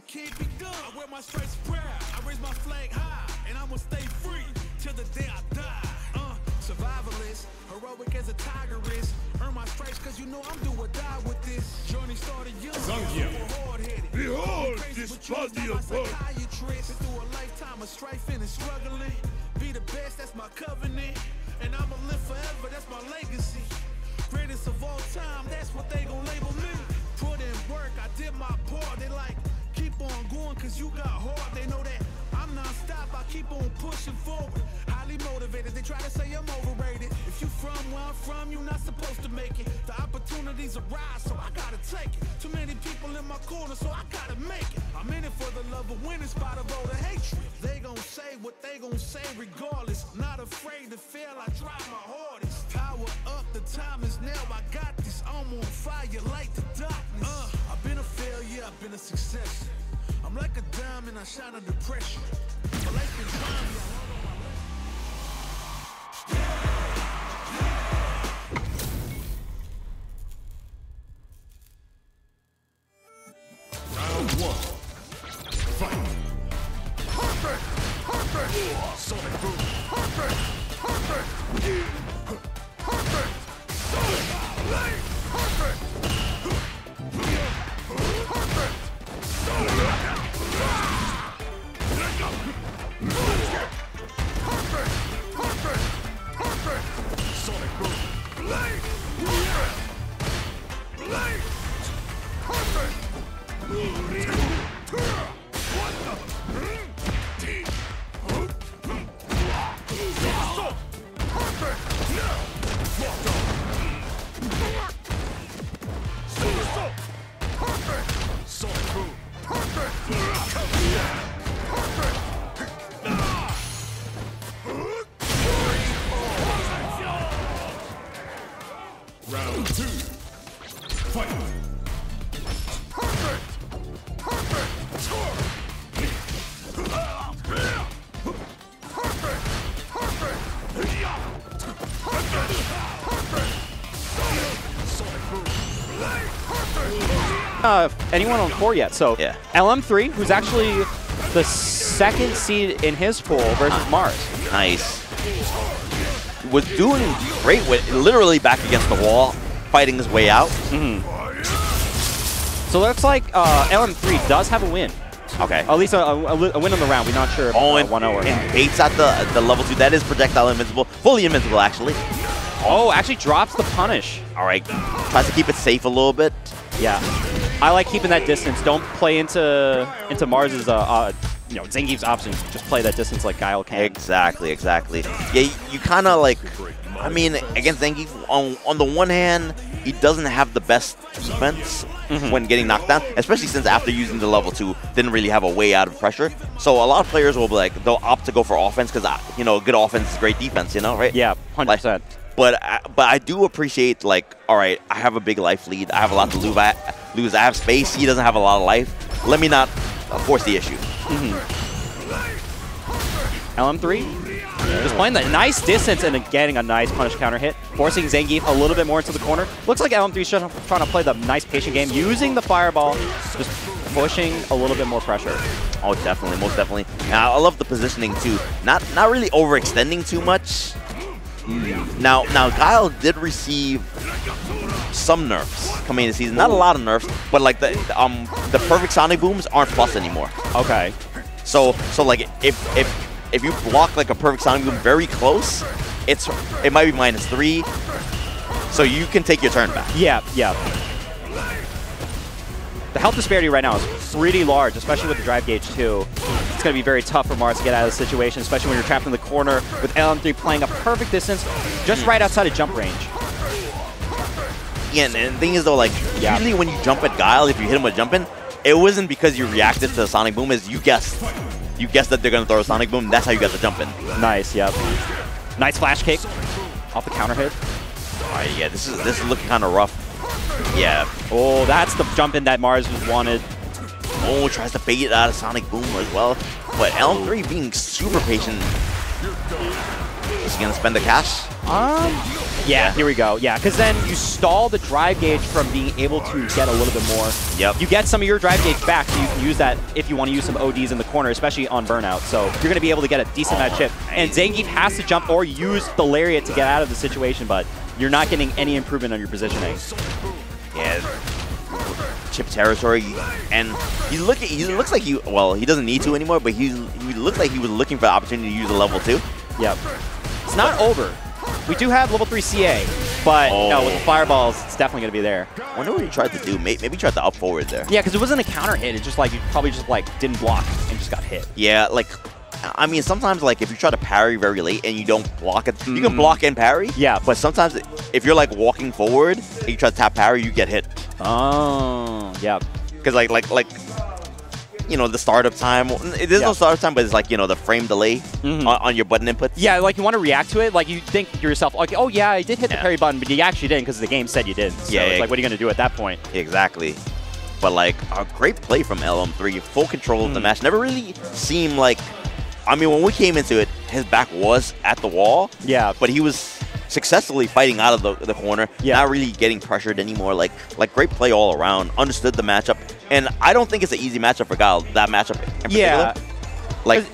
it can't be done. I wear my stripes proud. I raise my flag high, and I'ma stay free till the day I die. Uh, survivalist, heroic as a tiger is. Earn my stripes, cause you know I'm do or die with this. Journey started young. Behold this body of my earth. psychiatrist. Been through a lifetime of strifing and struggling. Be the best, that's my covenant. And I'ma live forever, that's my legacy. Greatest of all time, that's what they gon' label me. Put in work, I did my part. They like, keep on going, cause you got heart. They know that I'm non-stop, I keep on pushing forward. Highly motivated, they try to say I'm overrated. If you from where I'm from, you're not supposed to make it. The opportunities arise, so I gotta take it. Too many people in my corner, so I gotta make it. I'm in it for the love of winning, spot of all the hatred. They gon' say what they gon' say regardless. Not afraid to fail, I try my hardest. Power up, the time is now, I got this. I'm on fire like the I shine under pressure. Round two. Fight. Perfect! Perfect! Score! Perfect! Perfect! Perfect! Sonic boom! Blade! Perfect! uh, anyone on four yet. So Yeah. LM3, who's actually the second seed in his pool versus Mars. Nice. Was doing great with literally back against the wall, fighting his way out. So it looks like uh, LM3 does have a win. Okay. At least a, a, a win on the round. We're not sure if Oh, uh, and, 1-0 or not. and baits at the the level two. That is projectile invincible, fully invincible actually. Oh, actually drops the punish. All right, tries to keep it safe a little bit. Yeah. I like keeping that distance. Don't play into into Mars's uh, uh you know Zangief's options. Just play that distance like Guile can. Exactly, exactly. Yeah, you, you kind of like. I mean, against Zangief, on on the one hand, he doesn't have the best defense Mm-hmm. when getting knocked down, especially since after using the level two, didn't really have a way out of pressure. So a lot of players will be like, they'll opt to go for offense because you know, good offense is great defense. You know, right? Yeah, hundred percent. But I, but I do appreciate like, all right, I have a big life lead. I have a lot to lose. I, lose. I have space. He doesn't have a lot of life. Let me not uh, force the issue. Mm-hmm. LM3 just playing that nice distance and getting a nice punish counter hit, forcing Zangief a little bit more into the corner. Looks like LM3 trying to play the nice patient game, using the fireball, just pushing a little bit more pressure. Oh, definitely, most definitely. Now, I love the positioning too. Not not really overextending too much. Mm. Now, now Guile did receive some nerfs coming into the season. Not a lot of nerfs, but like the um the perfect sonic booms aren't plus anymore. Okay. So so like if if if you block like a perfect sonic boom very close, it's it might be minus three. So you can take your turn back. Yeah, yeah. The health disparity right now is pretty large, especially with the drive gauge too. It's going to be very tough for Mars to get out of the situation, especially when you're trapped in the corner with LM3 playing a perfect distance just right outside of jump range. And, the thing is though, like Yeah. usually when you jump at Guile, if you hit him with jumping, it wasn't because you reacted to the sonic boom. Is you guessed, you guessed that they're gonna throw a sonic boom. That's how you got the jumping. Nice, yep. Nice flash kick off the counter hit. All right, yeah, this is this is looking kind of rough. Yeah. Oh, that's the jump in that Mars was wanted. Oh, tries to bait it out of sonic boom as well. But L3 being super patient. Is he gonna spend the cash? Um, Yeah, here we go. Yeah, because then you stall the drive gauge from being able to get a little bit more. Yep. You get some of your drive gauge back, so you can use that if you want to use some ODs in the corner, especially on burnout. So you're going to be able to get a decent amount of chip. And Zangief has to jump or use the lariat to get out of the situation, but you're not getting any improvement on your positioning. Yeah. Chip territory, and he's looking. He looks like he. Well, he doesn't need to anymore, but he's. He looks like he was looking for the opportunity to use a level two. Yep. It's not over. We do have level 3 CA, but no, with the Oh. fireballs, it's definitely going to be there. I wonder what he tried to do. Maybe he tried to up forward there. Yeah, because it wasn't a counter hit. It's just like you probably just like didn't block and just got hit. Yeah, like. I mean, sometimes like if you try to parry very late and you don't block it, you Mm. can block and parry. Yeah. But sometimes if you're like walking forward and you try to tap parry, you get hit. Oh, yeah. Because like like like you know the startup time. There's Yeah. no startup time, but it's like you know the frame delay Mhm. on, on your button inputs. Yeah, like you want to react to it, like you think to yourself, like, oh yeah, I did hit the parry button, but you actually didn't because the game said you didn't. So Yeah, it's yeah. like, what are you going to do at that point? Exactly. But like a great play from LM3, full control of the Mm. match. Never really seemed like. I mean, when we came into it, his back was at the wall, Yeah, but he was successfully fighting out of the, the corner. Yeah. Not really getting pressured anymore. Like like great play all around. Understood the matchup, and I don't think it's an easy matchup for Guile. That matchup in particular. Yeah. Like